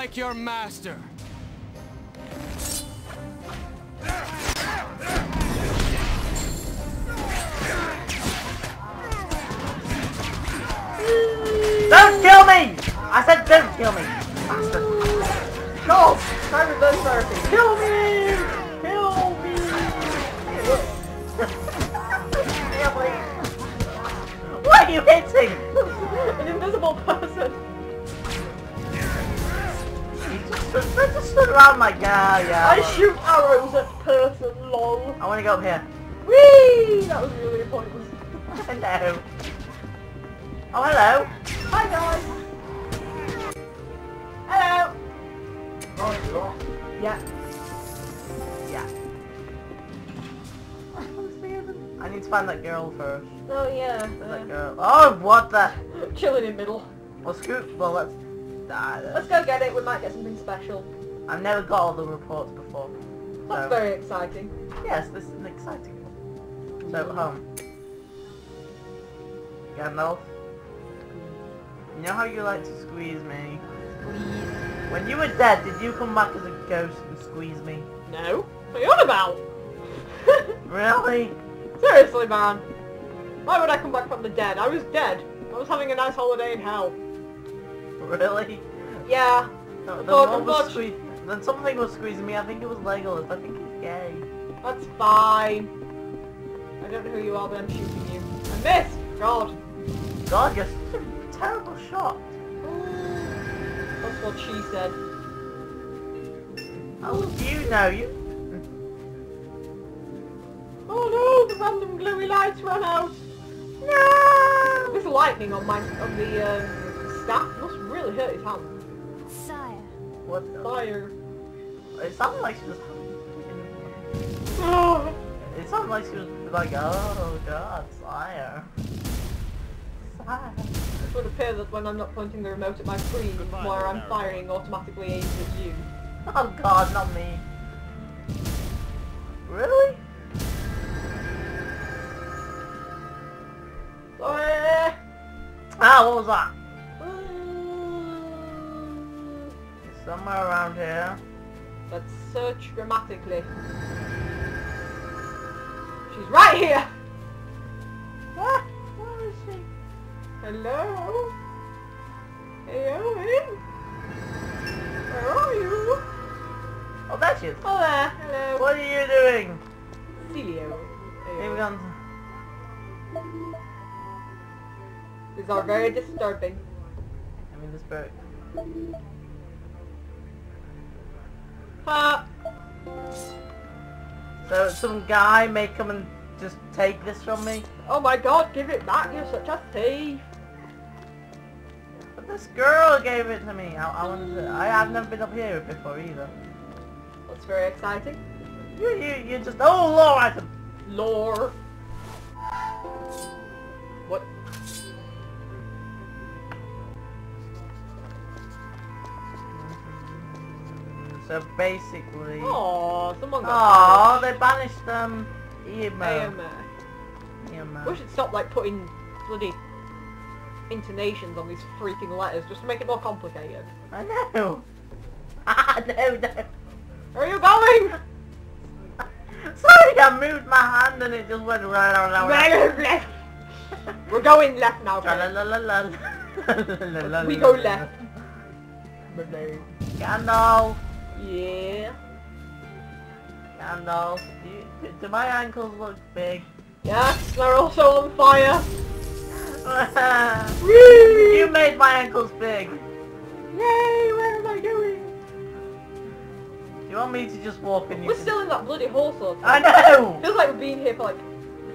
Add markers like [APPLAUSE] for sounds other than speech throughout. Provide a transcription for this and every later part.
like your master. Don't kill me! I said don't kill me! Bastard. Go! Try reverse therapy. Kill me! Lol. I go up here. Whee! That was really pointless. [LAUGHS] Hello. Oh, hello. Hi guys! Hello. Yeah. Yeah. [LAUGHS] I need to find that girl first. Oh yeah. That Uh, girl. Oh, what the? [LAUGHS] chilling in middle. Well, scoop. Well, let's die Let's go get it. We might get something special. I've never got all the reports before. That's So, very exciting. yes, this is an exciting one. So, um, home. Gandalf. You know how you like to squeeze me? Please. When you were dead, did you come back as a ghost and squeeze me? No. What are you on about? [LAUGHS] Really? Seriously, man. Why would I come back from the dead? I was dead. I was having a nice holiday in hell. Really? Yeah. No, the Thought Then something was squeezing me. I think it was Legolas. I think he's gay. That's fine. I don't know who you are, but I'm shooting you. I missed! God. God, you're such a terrible shot. That's what she said. How would you know? You. Oh no, the random glowy lights run out. No! This lightning on my on the um, staff must really hurt his hand. Sire, What? the- Fire. It sounded like she was. It sounded like she was like, oh God, sire. Fire. it would appear that when I'm not pointing the remote at my screen, Goodbye, where I'm firing automatically aims at you. Oh God, not me. Really? Sorry. Ah, what was that? Somewhere around here. Let's search dramatically. She's right here! Ah, where is she? Hello? Hey Owen? Where are you? Oh, there she is. Oh there, hello. What are you doing? Celio. Hey, Here we go. These are very disturbing. I mean, this boat. So some guy may come and just take this from me. Oh my god, give it back, you're such a thief! But this girl gave it to me. I, I wanted to, I have never been up here before either. That's very exciting. You, you, you just, oh lord, item. Lore. So basically, Oh, someone oh, got they banished them. Emo. AMA. We should stop like putting bloody intonations on these freaking letters just to make it more complicated. I know. [LAUGHS] Ah, no, no. Where are you going? [LAUGHS] Sorry, I moved my hand and it just went right around. left. We're going left now. La Fred. la la la la la. We go left. Gandalf. Yeah. Gandalf. Do, do my ankles look big? Yes, they're also on fire. [LAUGHS] you made my ankles big. Yay, where am I going? Do you want me to just walk in? We're can... still in that bloody hole sort of. I know! [LAUGHS] Feels like we've been here for like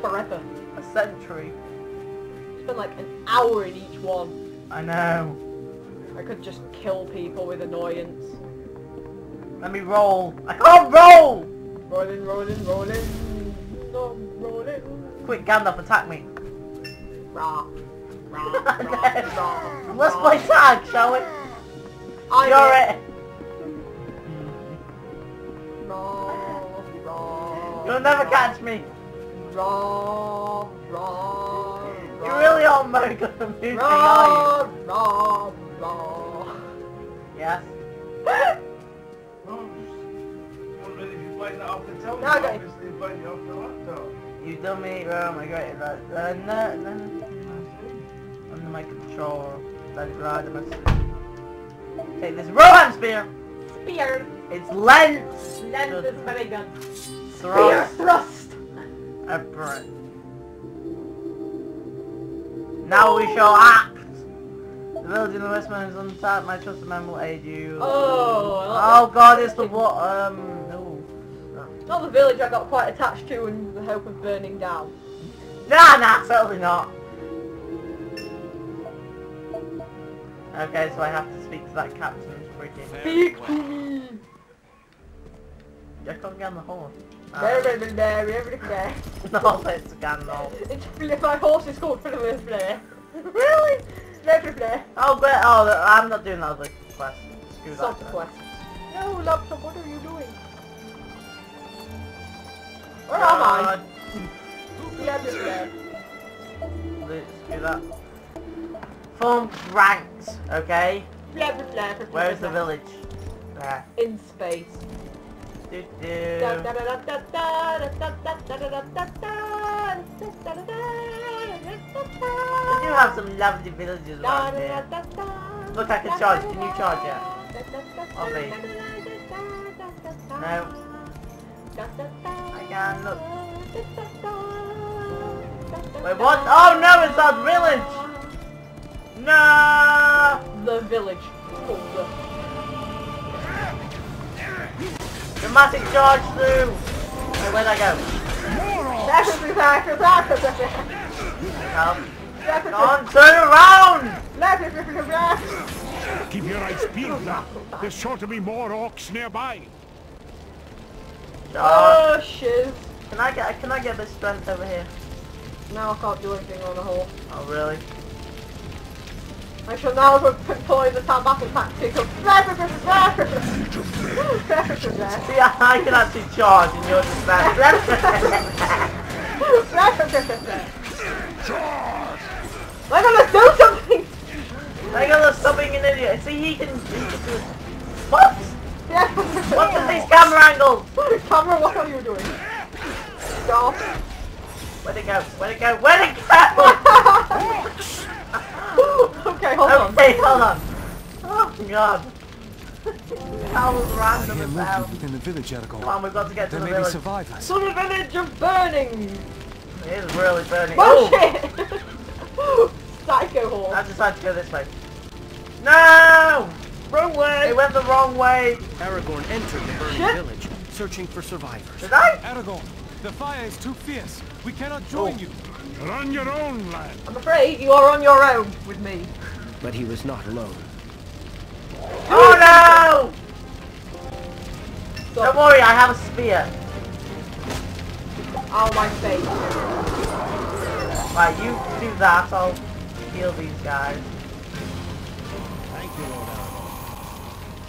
forever. A century. Spent like an hour in each one. I know. I could just kill people with annoyance. Let me roll. I can't roll! Rolling, rolling, rolling. No, rolling. Quick, Gandalf, attack me. Rah. Rah, [LAUGHS] rah, Let's play tag, shall we? I'm You're it. it. You'll never catch me. You really are mega [LAUGHS] moving, are Rah, rah, rah. you? Yes. [LAUGHS] Just wondering if you're playing that off the telephone. No, I. Obviously, you're playing it off the laptop. You dummy. Oh my god. That, uh, no, no, no. Under my control. Let it ride. I must take this Rohan spear. Spear. It's length. Lens is very good. Spear Thrust. thrust. A breath. Now we shall act. The village in the West Mountains is untapped. My trusted man will aid you. Oh. Oh god, it's the what? Um. No. Not the village I got quite attached to in the hope of burning down. Nah, nah, certainly not. Okay, so I have to speak to that captain freaking. Speak to me. I can't get on the horse. Very, very, very, very, very. no, let's Gandalf. It's [LAUGHS] my horse is called Flare Flare. Really? Flare Flare. Oh, but oh, I'm not doing that other quest. Screw that. Stop the then. quest. No, laptop, what are you doing? Where am I? God, Flare Flare. Let's do that. Form ranks, okay? Flare Flare. Where is the village? There. In space. Do do. da da da da da da da da da da da da da da da We do have some lovely villages around here. Look, I can charge. Can you charge yet? On me. No. I can look. Wait, what? Oh no, it's that village! No! The village. Oh, folder. Dramatic charge through! Wait, where'd I go? Help. On, turn around! Keep your eyes peeled now. There's sure to be more orcs nearby. Charge. Oh, ah. shiz. Can I get can I get this strength over here? Now I can't do anything on the horse. Oh really? I shall now employ the battle tactic of See, I, I can actually charge and you're just there. [LAUGHS] I'm gonna do something! I got something an idiot. See, he can. He can? What's with these camera angles? Camera, what are you doing? Stop. Where'd it go? Where'd it go? Where'd it go? [LAUGHS] okay, hold on. okay, hold on. Oh god. How was random Hear as movement hell. within the village, Aragorn. Come on, we've got to get to the village. There the may be village. survivors. So the village of burning! It is really burning. Oh, Bullshit! [LAUGHS] Psycho horse. I decided to go this way. No! Wrong way! It went the wrong way. Aragorn entered the burning Shit. village, searching for survivors. Did I? Aragorn, the fire is too fierce. We cannot oh. join Oh. you. You're on your own, lad. I'm afraid you are on your own with me. But he was not alone. Oh no! Stop. Don't worry, I have a spear. Ow, my face. Right, you do that, I'll heal these guys.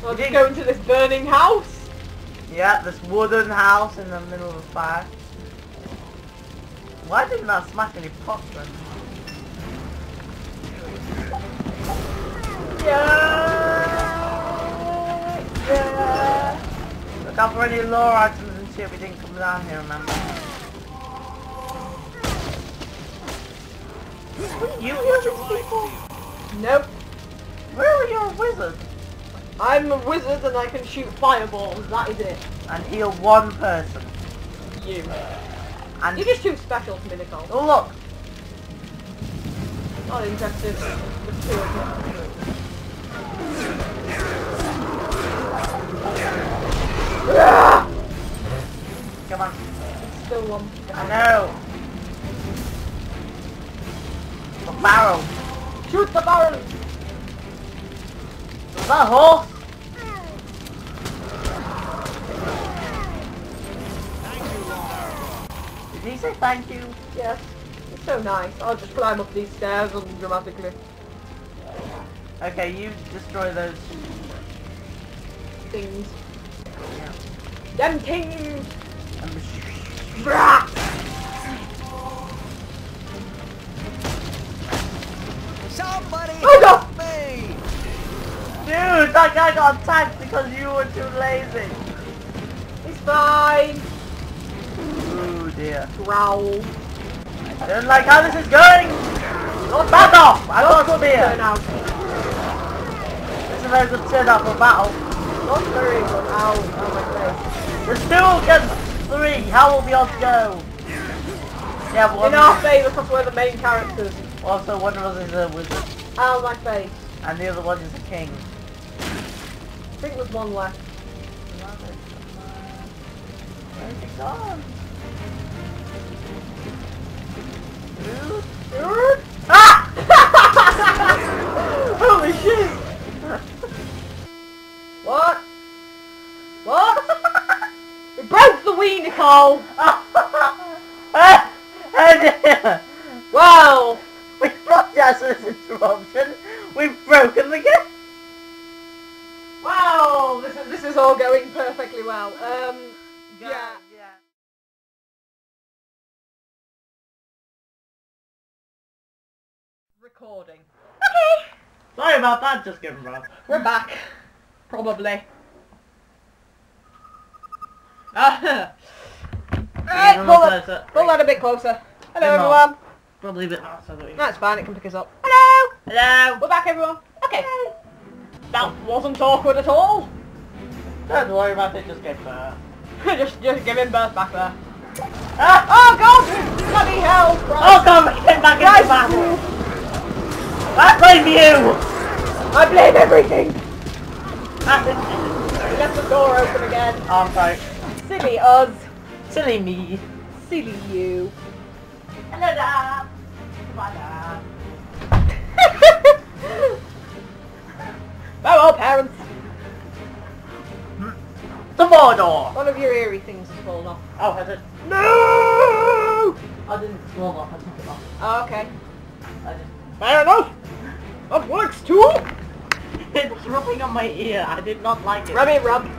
Just go into this burning house. Yeah, this wooden house in the middle of the fire. Why didn't that smash any pots then? Yeah. Yeah. Look out for any lore items and shit we didn't come down here, remember? Will you heal these people? Nope. Really, you're a wizard. I'm a wizard and I can shoot fireballs. That is it. And heal one person. You. And You're just too special to me, Nicole. oh look, Not interested. Just two of them. Come on. Still one. I know. The barrel. Shoot the barrel! Is that a horse? Did he say thank you? Yes. It's so nice. I'll just climb up these stairs undramatically. Okay, you destroy those. Things. Yeah. Them things! And Brah! Somebody Oh, no! Help me! Dude, that guy got attacked because you were too lazy. It's fine. Oh dear. Growl. I don't like how this is going. Back off! I got a Turn spear. out. It's a very good turn out for battle. Not very good. Ow. Ow, my There's two against three. How will the odds go? Yeah, one. In our favour because we're the main characters. Also, one of us is a wizard, Ow, my face. and the other one is a king. I think there's one left. Where's he gone? Ah! Holy shit! what? What? [LAUGHS] it broke the Wii, Nicole! ah! [LAUGHS] Wow! This is, this is all going perfectly well. Um, yeah. yeah. Recording. Okay. Sorry about that, just give bro. We're back. Probably. [LAUGHS] Alright, a pull that, pull that a bit closer. Hello Bit more. everyone. Probably a bit don't? That's fine, it can pick us up. Hello! Hello. We're back everyone. Okay. That wasn't awkward at all. Don't worry about it, just give birth. [LAUGHS] just, just giving birth back there. Ah! Oh god! Bloody hell! Oh god, we came back into Christ. battle! I blame you! I blame everything! Ah, left the door open again. oh, I'm sorry. Silly us. Silly me. Silly you. Hello, Dad. Bye, Dad. Farewell, parents. The Mordor! One of your eerie things has fallen off. Oh, has it? No! I didn't fall off, I took it off. Oh, okay. I just... Fair enough. That works too. [LAUGHS] It's rubbing on my ear. I did not like it. Rub it, rub. Okay.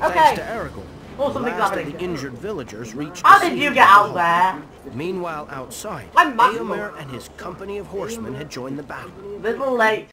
Thanks Okay. to Aragorn. Oh, the something's last of the injured villagers reached How did you get out there? Meanwhile, outside, I'm Massimo. Eomer and his company of horsemen had joined the battle. Little late.